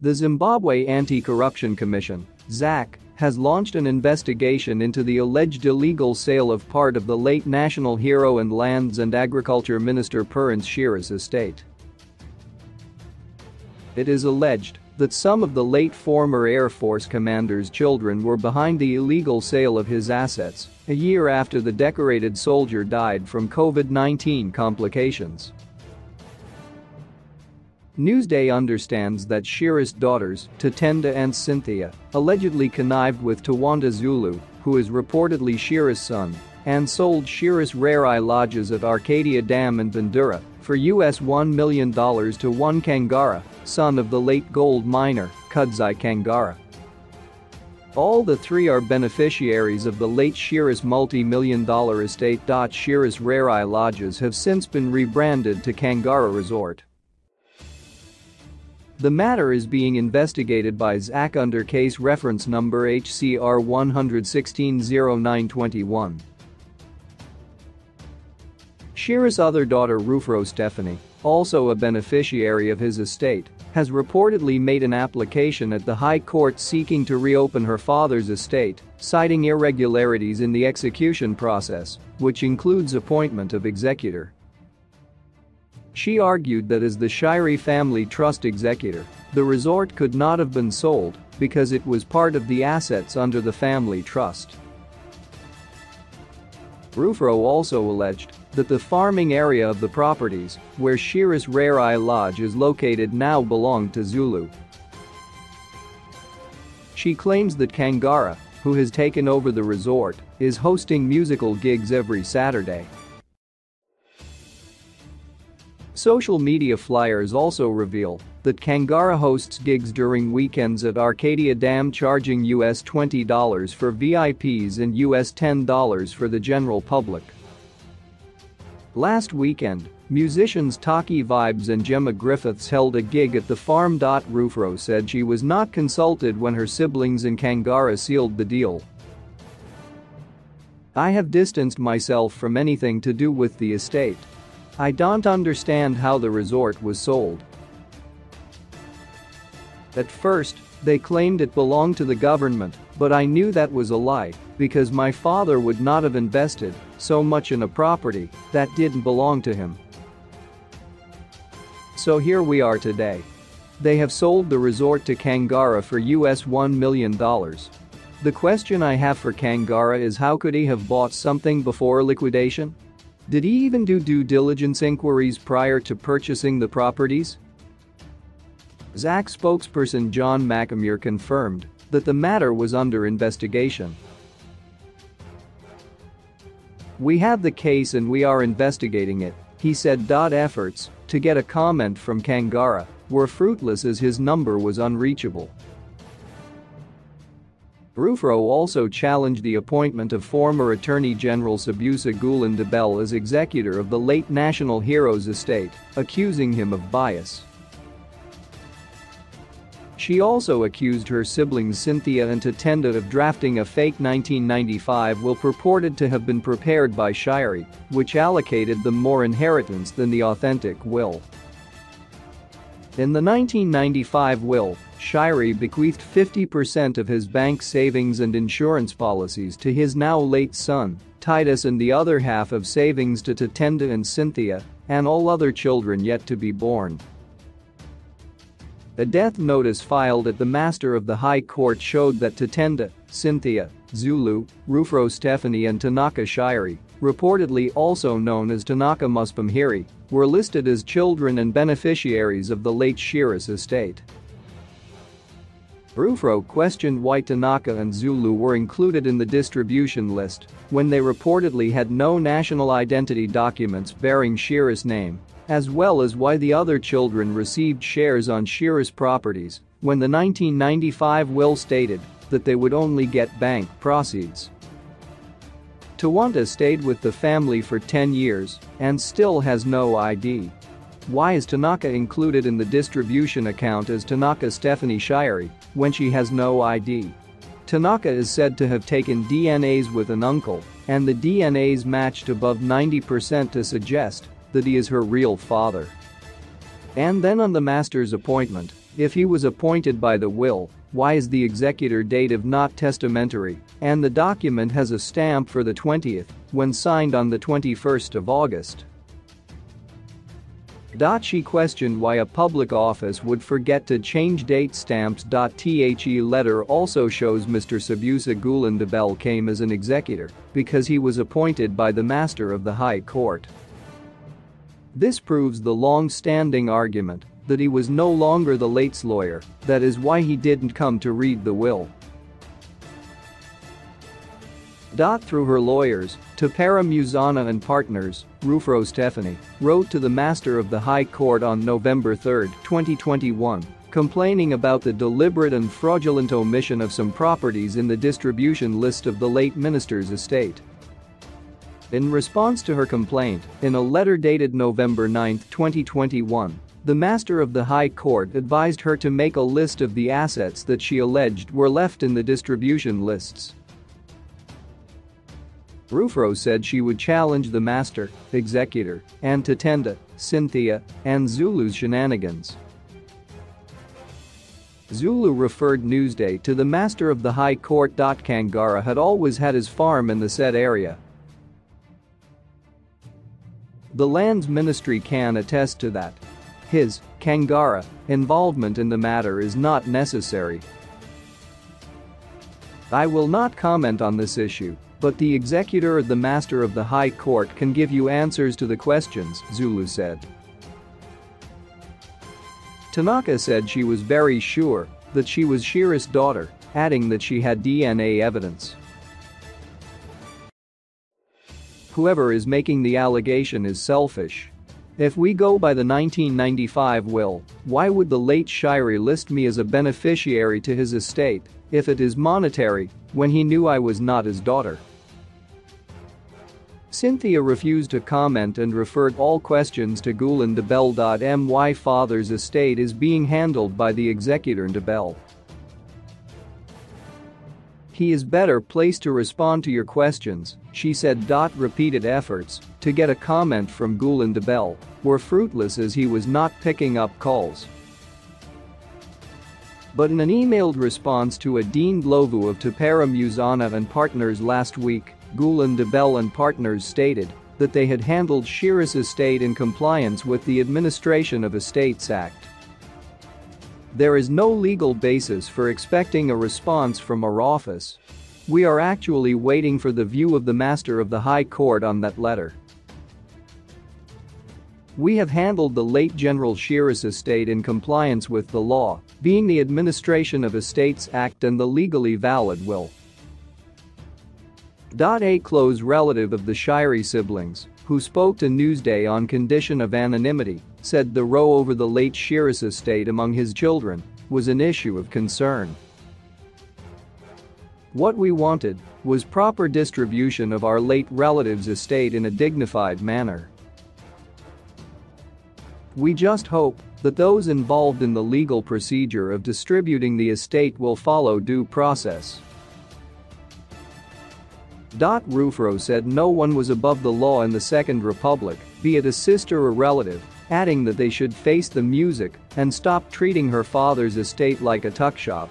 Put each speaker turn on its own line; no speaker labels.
The Zimbabwe Anti-Corruption Commission, ZACC, has launched an investigation into the alleged illegal sale of part of the late national hero and lands and agriculture minister Perrance Shiri's estate. It is alleged that some of the late former Air Force commander's children were behind the illegal sale of his assets a year after the decorated soldier died from COVID-19 complications. Newsday understands that Shiri's daughters, Tatenda and Cynthia, allegedly connived with Tawanda Zulu, who is reportedly Shiri's son, and sold Shiri's rare eye lodges at Arcadia Dam in Bandura for US $1 million to one Kangara, son of the late gold miner, Kudzai Kangara. All the three are beneficiaries of the late Shiri's multi-million dollar estate. Shiri's Rare Eye Lodges have since been rebranded to Kangara Resort. The matter is being investigated by ZACC under case reference number HCR 1160921. Shiri's other daughter Rufro Stephanie, also a beneficiary of his estate, has reportedly made an application at the High Court seeking to reopen her father's estate, citing irregularities in the execution process, which includes appointment of executor. She argued that as the Shiri family trust executor, the resort could not have been sold because it was part of the assets under the family trust. Rufro also alleged that the farming area of the properties, where Shiri's Rare Eye Lodge is located now belonged to Zulu. She claims that Kangara, who has taken over the resort, is hosting musical gigs every Saturday. Social media flyers also reveal that Kangara hosts gigs during weekends at Arcadia Dam charging US $20 for VIPs and US $10 for the general public. Last weekend, musicians Tocky Vibes and Gemma Griffiths held a gig at the farm. Rufro said she was not consulted when her siblings in Kangara sealed the deal. I have distanced myself from anything to do with the estate. I don't understand how the resort was sold. At first, they claimed it belonged to the government, but I knew that was a lie because my father would not have invested so much in a property that didn't belong to him. So here we are today. They have sold the resort to Kangara for US $1 million. The question I have for Kangara is how could he have bought something before liquidation? Did he even do due diligence inquiries prior to purchasing the properties? ZACC spokesperson John Makamure confirmed that the matter was under investigation. We have the case and we are investigating it, he said. Efforts to get a comment from Kangara were fruitless as his number was unreachable. Rufro also challenged the appointment of former Attorney General Sobusa Gulin as executor of the late national hero's estate, accusing him of bias. She also accused her siblings Cynthia and Tatenda of drafting a fake 1995 will purported to have been prepared by Shiri, which allocated them more inheritance than the authentic will. In the 1995 will, Shiri bequeathed 50% of his bank savings and insurance policies to his now late son, Titus and the other half of savings to Tatenda and Cynthia, and all other children yet to be born. A death notice filed at the Master of the High Court showed that Tatenda, Cynthia, Zulu, Rufro Stephanie and Tanaka Shiri, reportedly also known as Tanaka Muspamhiri, were listed as children and beneficiaries of the late Shiri's estate. Rufro questioned why Tanaka and Zulu were included in the distribution list when they reportedly had no national identity documents bearing Shiri's name as well as why the other children received shares on Shiri's properties when the 1995 will stated that they would only get bank proceeds. Tawanda stayed with the family for 10 years and still has no ID. Why is Tanaka included in the distribution account as Tanaka Stephanie Shiri when she has no ID? Tanaka is said to have taken DNAs with an uncle, and the DNAs matched above 90% to suggest that he is her real father. And then on the master's appointment, If he was appointed by the will, why is the executor date of not testamentary, and the document has a stamp for the 20th, when signed on the 21st of August? She questioned why a public office would forget to change date stamps. The letter also shows Mr. Sobusa Gulin came as an executor because he was appointed by the Master of the High Court. This proves the long-standing argument that he was no longer the late's lawyer, that is why he didn't come to read the will. Dot through her lawyers, Tapera Muzana and partners, Rufro Stephanie, wrote to the Master of the High Court on November 3, 2021, complaining about the deliberate and fraudulent omission of some properties in the distribution list of the late minister's estate. In response to her complaint, in a letter dated November 9, 2021, the Master of the High Court advised her to make a list of the assets that she alleged were left in the distribution lists. Rufro said she would challenge the master, executor, and Tatenda, Cynthia, and Zulu's shenanigans. Zulu referred Newsday to the master of the High Court. Kangara had always had his farm in the said area. The lands ministry can attest to that. His, Kangara, involvement in the matter is not necessary. I will not comment on this issue, but the executor or the master of the high court can give you answers to the questions, Zulu said. Tanaka said she was very sure that she was Shiri's daughter, adding that she had DNA evidence. Whoever is making the allegation is selfish. If we go by the 1995 will, why would the late Shiri list me as a beneficiary to his estate if it is monetary when he knew I was not his daughter? Cynthia refused to comment and referred all questions to Gulen de My father's estate is being handled by the executor Bell. He is better placed to respond to your questions, she said. Repeated efforts to get a comment from Gulen Bell were fruitless as he was not picking up calls. But in an emailed response to a Dean Lovu of Tapera Muzana and partners last week, Gula-Ndebele and partners stated that they had handled Shiri's estate in compliance with the Administration of Estates Act. There is no legal basis for expecting a response from our office. We are actually waiting for the view of the Master of the High Court on that letter. We have handled the late General Shiri's estate in compliance with the law, being the Administration of Estates Act and the legally valid will. A close relative of the Shiri siblings, who spoke to Newsday on condition of anonymity, said the row over the late Shiri's estate among his children was an issue of concern. What we wanted was proper distribution of our late relative's estate in a dignified manner. We just hope that those involved in the legal procedure of distributing the estate will follow due process. Dot Rufro said no one was above the law in the Second Republic, be it a sister or relative, adding that they should face the music and stop treating her father's estate like a tuck shop.